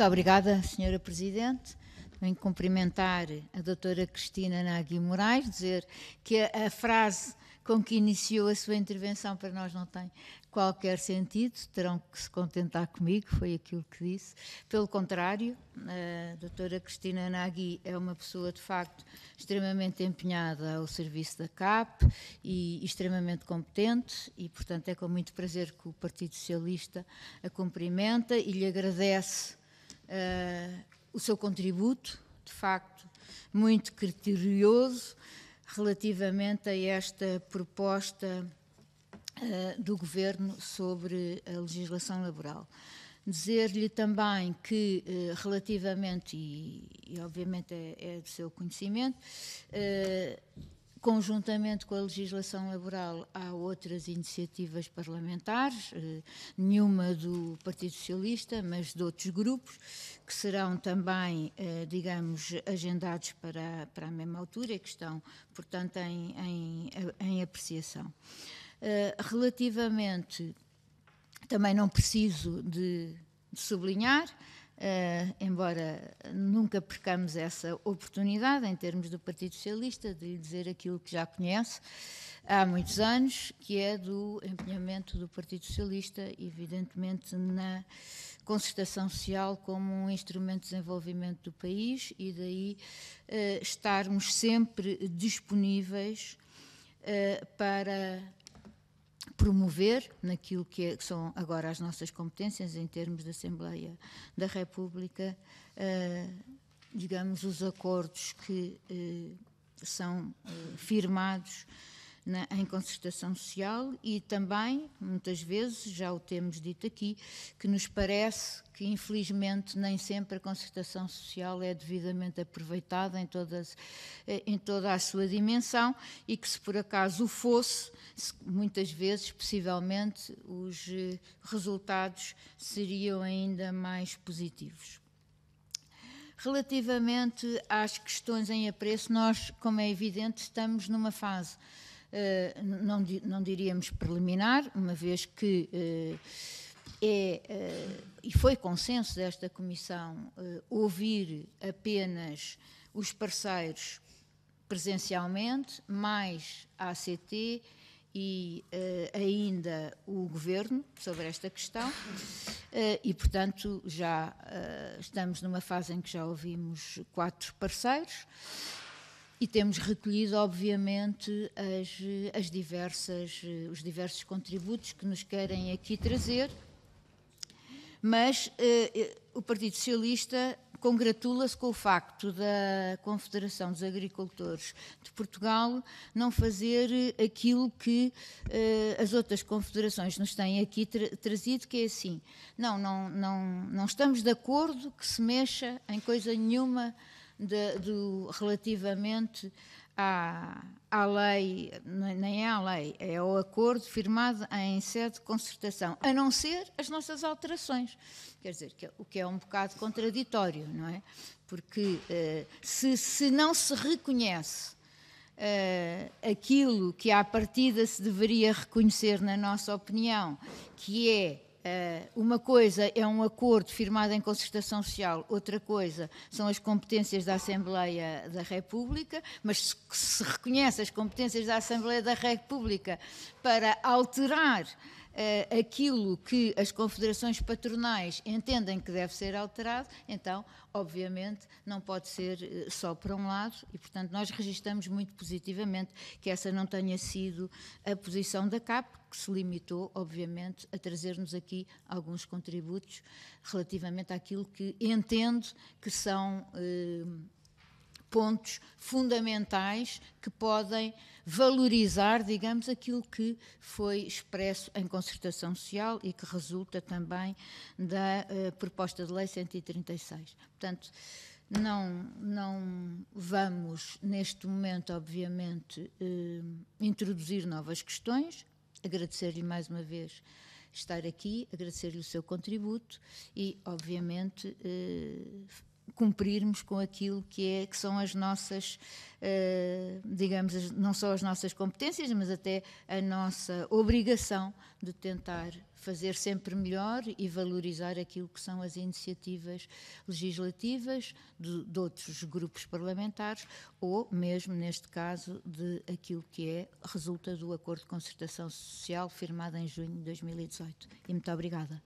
Muito obrigada, Senhora Presidente. Venho cumprimentar a doutora Cristina Nagui Moraes, dizer que a, a frase com que iniciou a sua intervenção para nós não tem qualquer sentido, terão que se contentar comigo, foi aquilo que disse. Pelo contrário, a doutora Cristina Nagui é uma pessoa de facto extremamente empenhada ao serviço da CAP e extremamente competente e, portanto, é com muito prazer que o Partido Socialista a cumprimenta e lhe agradece uh, o seu contributo, de facto, muito criterioso relativamente a esta proposta uh, do Governo sobre a legislação laboral. Dizer-lhe também que, uh, relativamente, e, e obviamente é, é, do seu conhecimento, Conjuntamente com a legislação laboral, há outras iniciativas parlamentares, eh, nenhuma do Partido Socialista, mas de outros grupos, que serão também, eh, digamos, agendados para, para a mesma altura e que estão, portanto, em, em, em apreciação. Eh, relativamente, também não preciso de, de sublinhar, Uh, embora nunca percamos essa oportunidade, em termos do Partido Socialista, de lhe dizer aquilo que já conhece há muitos anos, que é do empenhamento do Partido Socialista, evidentemente, na concertação social como um instrumento de desenvolvimento do país e daí uh, estarmos sempre disponíveis uh, para promover naquilo que, é, que, são agora as nossas competências em termos da Assembleia da República, uh, digamos, os acordos que uh, são uh, firmados na, em concertação social e também, muitas vezes, já o temos dito aqui, que nos parece que infelizmente nem sempre a concertação social é devidamente aproveitada em, todas, em toda a sua dimensão e que se por acaso o fosse, muitas vezes, possivelmente, os eh, resultados seriam ainda mais positivos. Relativamente às questões em apreço, nós, como é evidente, estamos numa fase eh, não, não diríamos preliminar, uma vez que eh, é, eh, e foi consenso desta Comissão, ouvir apenas os parceiros presencialmente, mais a ACT e uh, ainda o Governo sobre esta questão. Uh, e, portanto, já uh, estamos numa fase em que já ouvimos quatro parceiros e temos recolhido, obviamente, as, as diversas, os diversos contributos que nos querem aqui trazer, mas eh, o Partido Socialista congratula-se com o facto da Confederação dos Agricultores de Portugal não fazer aquilo que eh, as outras confederações nos têm aqui tra trazido, que é assim, não, não, não, não estamos de acordo que se mexa em coisa nenhuma de, do, relativamente à, à lei, nem é à lei, é ao acordo firmado em sede de concertação, a não ser as nossas alterações. Quer dizer, que, é, o que é um bocado contraditório, não é? Porque uh, se, se não se reconhece uh, aquilo que à partida se deveria reconhecer, na nossa opinião, que é uma coisa é um acordo firmado em concertação social, outra coisa são as competências da Assembleia da República, mas se, se reconhece as competências da Assembleia da República para alterar uh, aquilo que as confederações patronais entendem que deve ser alterado, então, obviamente, não pode ser uh, só para um lado e, portanto, nós registramos muito positivamente que essa não tenha sido a posição da CAP, que se limitou, obviamente, a trazer-nos aqui alguns contributos relativamente àquilo que entendo que são. Uh, pontos fundamentais que podem valorizar, digamos, aquilo que foi expresso em concertação social e que resulta também da uh, proposta de lei 136. Portanto, não, não vamos, neste momento, obviamente, uh, introduzir novas questões. Agradecer-lhe mais uma vez estar aqui, agradecer-lhe o seu contributo e, obviamente, uh, cumprirmos com aquilo que, é, que são as nossas, uh, digamos, não só as nossas competências, mas até a nossa obrigação de tentar fazer sempre melhor e valorizar aquilo que são as iniciativas legislativas de, de outros grupos parlamentares ou mesmo, neste caso, de aquilo que é resulta do Acordo de Concertação Social firmado em junho de 2018. E muito obrigada.